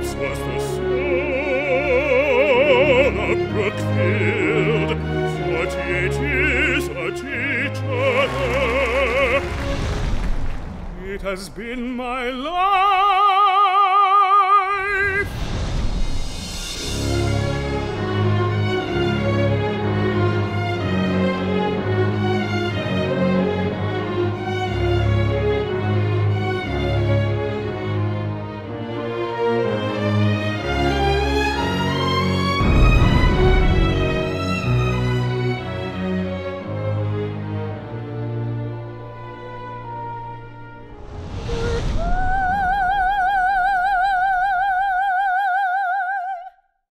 once was the soul of Brookfield, forty-eight years at each. It has been my life.